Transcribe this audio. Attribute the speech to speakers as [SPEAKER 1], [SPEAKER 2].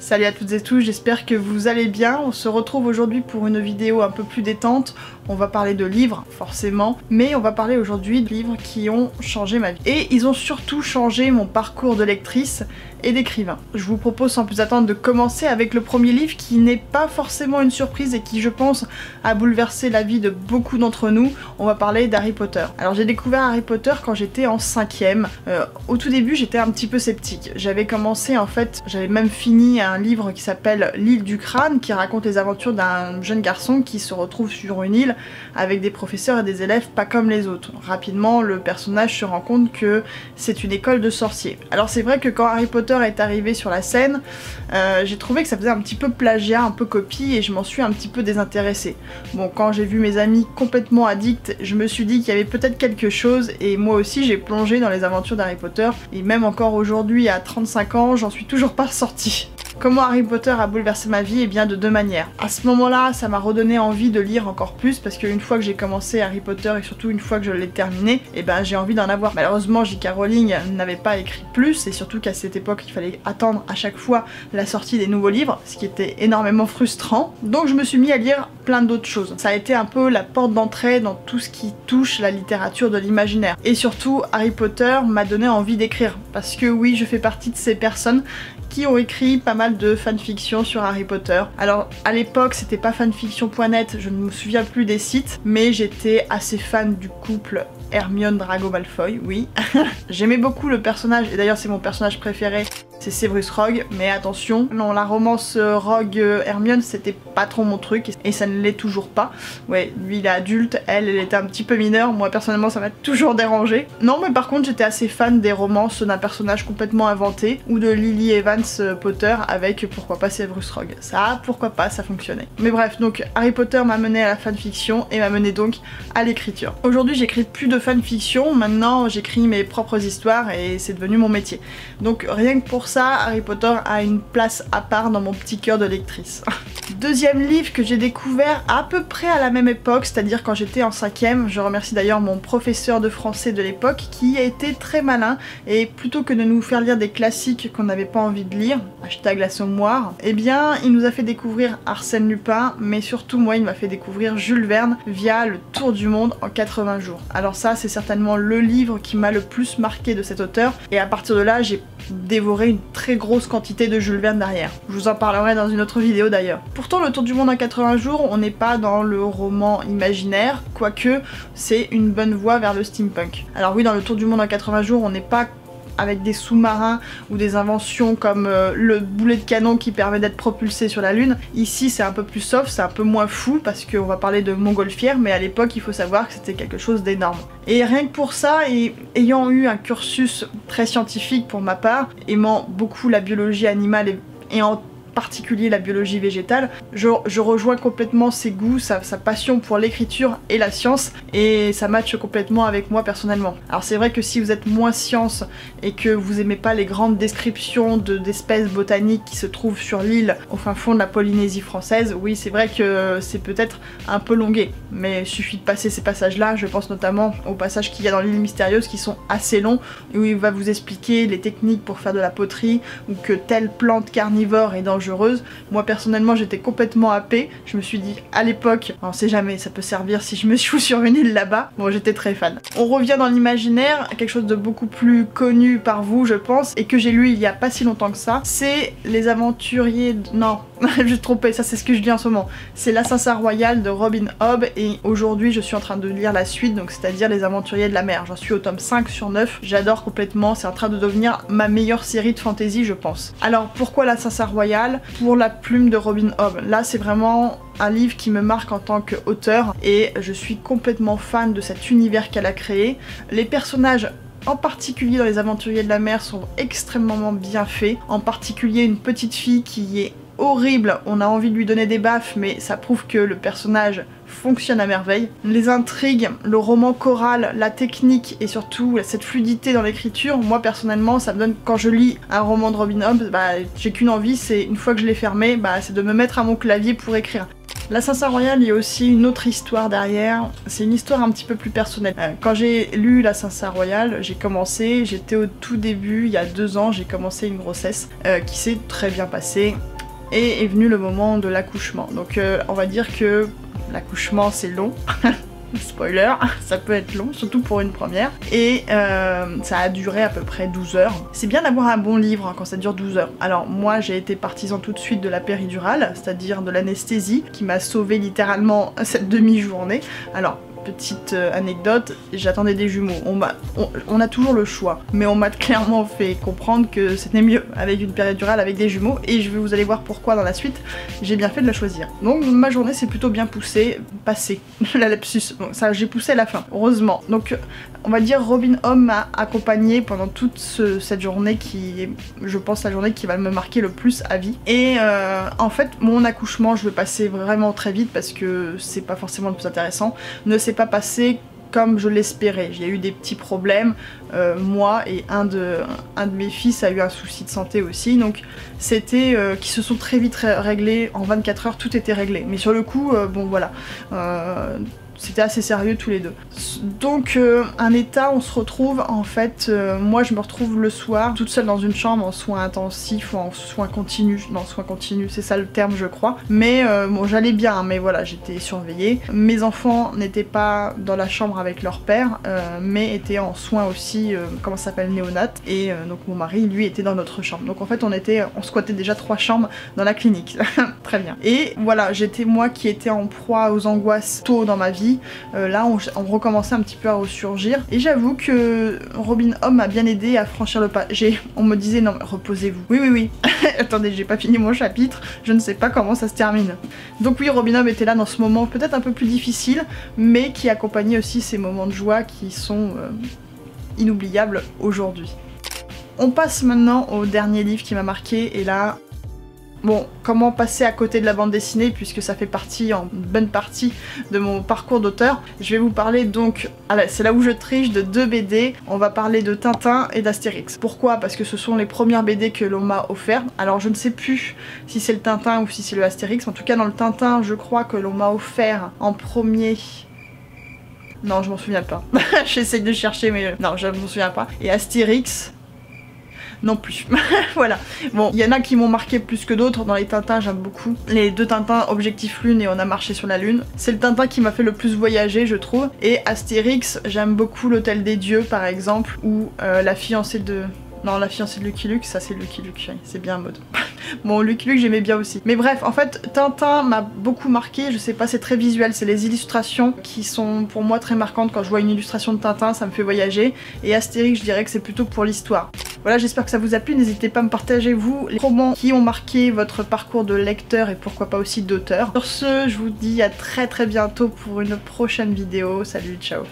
[SPEAKER 1] Salut à toutes et tous, j'espère que vous allez bien. On se retrouve aujourd'hui pour une vidéo un peu plus détente. On va parler de livres, forcément, mais on va parler aujourd'hui de livres qui ont changé ma vie. Et ils ont surtout changé mon parcours de lectrice et d'écrivain. Je vous propose sans plus attendre de commencer avec le premier livre qui n'est pas forcément une surprise et qui je pense a bouleversé la vie de beaucoup d'entre nous. On va parler d'Harry Potter. Alors j'ai découvert Harry Potter quand j'étais en cinquième. Euh, au tout début j'étais un petit peu sceptique. J'avais commencé en fait, j'avais même fini un livre qui s'appelle L'île du crâne qui raconte les aventures d'un jeune garçon qui se retrouve sur une île avec des professeurs et des élèves pas comme les autres. Rapidement le personnage se rend compte que c'est une école de sorciers. Alors c'est vrai que quand Harry Potter est arrivé sur la scène, euh, j'ai trouvé que ça faisait un petit peu plagiat, un peu copie et je m'en suis un petit peu désintéressée. Bon, quand j'ai vu mes amis complètement addicts, je me suis dit qu'il y avait peut-être quelque chose et moi aussi j'ai plongé dans les aventures d'Harry Potter et même encore aujourd'hui à 35 ans, j'en suis toujours pas sortie. Comment Harry Potter a bouleversé ma vie Eh bien de deux manières. À ce moment-là, ça m'a redonné envie de lire encore plus parce qu'une fois que j'ai commencé Harry Potter et surtout une fois que je l'ai terminé, eh ben j'ai envie d'en avoir. Malheureusement, J.K. Rowling n'avait pas écrit plus et surtout qu'à cette époque, il fallait attendre à chaque fois la sortie des nouveaux livres, ce qui était énormément frustrant. Donc je me suis mis à lire plein d'autres choses. Ça a été un peu la porte d'entrée dans tout ce qui touche la littérature de l'imaginaire. Et surtout, Harry Potter m'a donné envie d'écrire parce que oui, je fais partie de ces personnes qui ont écrit pas mal de fanfiction sur Harry Potter. Alors à l'époque c'était pas fanfiction.net, je ne me souviens plus des sites, mais j'étais assez fan du couple Hermione Drago Malfoy, oui. J'aimais beaucoup le personnage, et d'ailleurs c'est mon personnage préféré c'est Severus Rogue, mais attention, non, la romance euh, Rogue euh, Hermione c'était pas trop mon truc et ça ne l'est toujours pas. Ouais, lui il est adulte, elle, elle était un petit peu mineure, moi personnellement ça m'a toujours dérangé. Non, mais par contre j'étais assez fan des romances d'un personnage complètement inventé ou de Lily Evans euh, Potter avec pourquoi pas Severus Rogue. Ça, pourquoi pas, ça fonctionnait. Mais bref, donc Harry Potter m'a mené à la fanfiction et m'a mené donc à l'écriture. Aujourd'hui j'écris plus de fanfiction, maintenant j'écris mes propres histoires et c'est devenu mon métier. Donc rien que pour ça, Harry Potter a une place à part dans mon petit cœur de lectrice. Deuxième livre que j'ai découvert à peu près à la même époque, c'est-à-dire quand j'étais en cinquième. Je remercie d'ailleurs mon professeur de français de l'époque qui a été très malin et plutôt que de nous faire lire des classiques qu'on n'avait pas envie de lire, hashtag l'assommoir, eh bien il nous a fait découvrir Arsène Lupin, mais surtout moi il m'a fait découvrir Jules Verne via le Tour du Monde en 80 jours. Alors ça c'est certainement le livre qui m'a le plus marqué de cet auteur et à partir de là j'ai dévoré une très grosse quantité de Jules Verne derrière. Je vous en parlerai dans une autre vidéo d'ailleurs. Pourtant le Tour du Monde en 80 jours, on n'est pas dans le roman imaginaire, quoique c'est une bonne voie vers le steampunk. Alors oui, dans le Tour du Monde en 80 jours, on n'est pas avec des sous-marins ou des inventions comme euh, le boulet de canon qui permet d'être propulsé sur la lune. Ici c'est un peu plus soft, c'est un peu moins fou parce qu'on va parler de montgolfière mais à l'époque il faut savoir que c'était quelque chose d'énorme. Et rien que pour ça, et ayant eu un cursus très scientifique pour ma part, aimant beaucoup la biologie animale et, et en particulier la biologie végétale. Je, rejoins complètement ses goûts, sa, passion pour l'écriture et la science et ça matche complètement avec moi personnellement. Alors c'est vrai que si vous êtes moins science et que vous aimez pas les grandes descriptions d'espèces botaniques qui se trouvent sur l'île au fin fond de la Polynésie française, oui c'est vrai que c'est peut-être un peu longué, mais il suffit de passer ces passages-là, je pense notamment aux passages qu'il y a dans l'île mystérieuse qui sont assez longs, où il va vous expliquer les techniques pour faire de la poterie, ou que telle plante carnivore est moi personnellement j'étais complètement happée. Je me suis dit à l'époque, on sait jamais, ça peut servir si je me suis sur une île là-bas. Bon j'étais très fan. On revient dans l'imaginaire, quelque chose de beaucoup plus connu par vous je pense, et que j'ai lu il y a pas si longtemps que ça. C'est Les Aventuriers... Non, je suis ça c'est ce que je lis en ce moment. C'est L'Assassin Royal de Robin Hobb et aujourd'hui je suis en train de lire la suite, donc c'est-à-dire Les Aventuriers de la Mer. J'en suis au tome 5 sur 9, j'adore complètement, c'est en train de devenir ma meilleure série de fantasy je pense. Alors pourquoi L'Assassin Royal? Pour la plume de Robin Hobb. Là c'est vraiment un livre qui me marque en tant qu'auteur et je suis complètement fan de cet univers qu'elle a créé. Les personnages en particulier dans les aventuriers de la mer sont extrêmement bien faits, en particulier une petite fille qui est horrible, on a envie de lui donner des baffes, mais ça prouve que le personnage fonctionne à merveille. Les intrigues, le roman choral, la technique et surtout cette fluidité dans l'écriture, moi personnellement ça me donne, quand je lis un roman de Robin Hobb, bah, j'ai qu'une envie, c'est une fois que je l'ai fermé, bah, c'est de me mettre à mon clavier pour écrire. L'assassin royal, il y a aussi une autre histoire derrière. C'est une histoire un petit peu plus personnelle. Euh, quand j'ai lu l'assassin royal, j'ai commencé, j'étais au tout début, il y a deux ans, j'ai commencé une grossesse euh, qui s'est très bien passée. Et est venu le moment de l'accouchement. Donc euh, on va dire que l'accouchement c'est long. Spoiler, ça peut être long, surtout pour une première. Et euh, ça a duré à peu près 12 heures. C'est bien d'avoir un bon livre hein, quand ça dure 12 heures. Alors moi j'ai été partisan tout de suite de la péridurale, c'est-à-dire de l'anesthésie, qui m'a sauvé littéralement cette demi-journée. Alors petite euh, anecdote, j'attendais des jumeaux. On, a toujours le choix, mais on m'a clairement fait comprendre que c'était mieux avec une péridurale avec des jumeaux, et je vais vous allez voir pourquoi dans la suite, j'ai bien fait de la choisir. Donc ma journée s'est plutôt bien poussée, passée, la lapsus, j'ai poussé la fin, heureusement. Donc on va dire Robin Homme m'a accompagné pendant toute cette journée qui est, je pense, la journée qui va me marquer le plus à vie. Et euh, en fait, mon accouchement, je vais passer vraiment très vite parce que c'est pas forcément le plus intéressant, passé comme je l'espérais. J'ai eu des petits problèmes, euh, moi et un de, un de mes fils a eu un souci de santé aussi, donc c'était euh, qui se sont très vite réglés, en 24 heures tout était réglé. Mais sur le coup, bon voilà, c'était assez sérieux tous les deux. Donc euh, un état, on se retrouve en fait, euh, moi je me retrouve le soir toute seule dans une chambre en soins intensifs ou en soins continus, non soins continus c'est ça le terme je crois. Mais euh, bon j'allais bien, mais voilà j'étais surveillée. Mes enfants n'étaient pas dans la chambre avec leur père, mais étaient en soins aussi, comment ça s'appelle, néonat. Et donc mon mari lui était dans notre chambre. Donc en fait on était, on squattait déjà trois chambres dans la clinique. Très bien. Et voilà j'étais moi qui étais en proie aux angoisses tôt dans ma vie euh, là, on, recommençait un petit peu à ressurgir. Et j'avoue que Robin Homme m'a bien aidé à franchir le pas. On me disait non, reposez-vous. Oui, oui, oui. Attendez, j'ai pas fini mon chapitre. Je ne sais pas comment ça se termine. Donc oui, Robin Homme était là dans ce moment peut-être un peu plus difficile, mais qui accompagnait aussi ces moments de joie qui sont euh, inoubliables aujourd'hui. On passe maintenant au dernier livre qui m'a marqué et là Bon, comment passer à côté de la bande dessinée puisque ça fait partie, en bonne partie, de mon parcours d'auteur. Je vais vous parler donc, c'est là où je triche, de deux BD. On va parler de Tintin et d'Astérix. Pourquoi? Parce que ce sont les premières BD que l'on m'a offert. Alors je ne sais plus si c'est le Tintin ou si c'est le Astérix. En tout cas dans le Tintin, je crois que l'on m'a offert en premier non, je m'en souviens pas. J'essaye de chercher, mais non, je m'en souviens pas. Et Astérix, non plus. voilà. Bon, il y en a qui m'ont marqué plus que d'autres. Dans les Tintins, j'aime beaucoup. Les deux Tintins, Objectif Lune et On a marché sur la Lune. C'est le Tintin qui m'a fait le plus voyager, je trouve. Et Astérix, j'aime beaucoup l'Hôtel des Dieux, par exemple, ou euh, La fiancée de... Non, la fiancée de Lucky Luke, ça c'est Lucky Luke, c'est bien mode. bon, Lucky Luke j'aimais bien aussi. Mais bref, en fait, Tintin m'a beaucoup marqué, je sais pas, c'est très visuel, c'est les illustrations qui sont pour moi très marquantes. Quand je vois une illustration de Tintin, ça me fait voyager. Et Astérix, je dirais que c'est plutôt pour l'histoire. Voilà, j'espère que ça vous a plu. N'hésitez pas à me partager, vous, les romans qui ont marqué votre parcours de lecteur et pourquoi pas aussi d'auteur. Sur ce, je vous dis à très très bientôt pour une prochaine vidéo. Salut, ciao